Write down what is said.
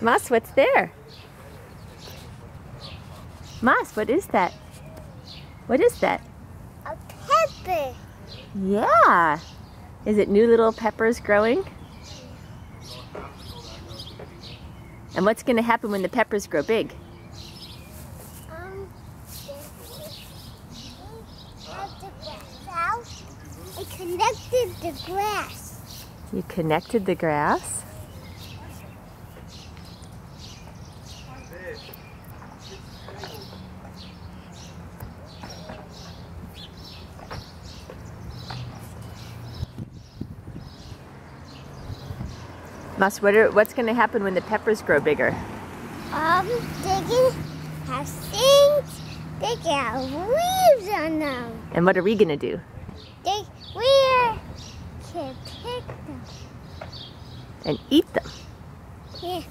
Moss, what's there? Moss, what is that? What is that? A pepper. Yeah. Is it new little peppers growing? And what's going to happen when the peppers grow big? Um. I connected the grass. You connected the grass? Moss, what are, what's going to happen when the peppers grow bigger? Um, they can have seeds. They can have leaves on them. And what are we going to do? They, we can pick them. And eat them. Yeah,